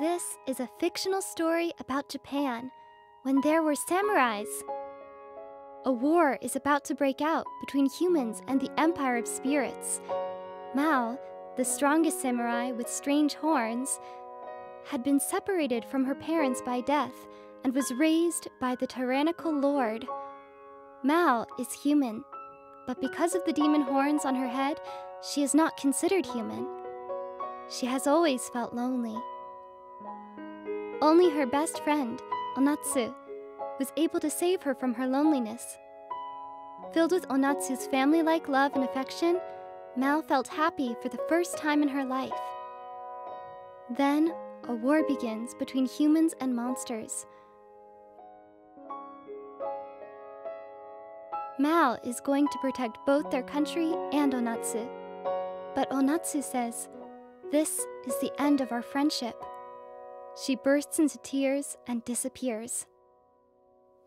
This is a fictional story about Japan when there were samurais. A war is about to break out between humans and the Empire of Spirits. Mao, the strongest samurai with strange horns, had been separated from her parents by death and was raised by the tyrannical lord. Mao is human but because of the demon horns on her head, she is not considered human. She has always felt lonely. Only her best friend, Onatsu, was able to save her from her loneliness. Filled with Onatsu's family like love and affection, Mao felt happy for the first time in her life. Then, a war begins between humans and monsters. Mao is going to protect both their country and Onatsu. But Onatsu says, This is the end of our friendship. She bursts into tears and disappears.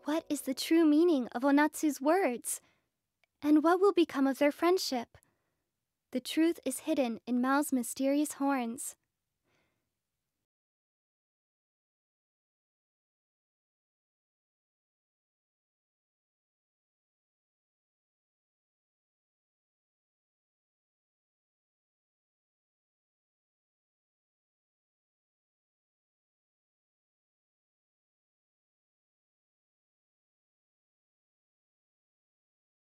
What is the true meaning of Onatsu's words? And what will become of their friendship? The truth is hidden in Mao's mysterious horns.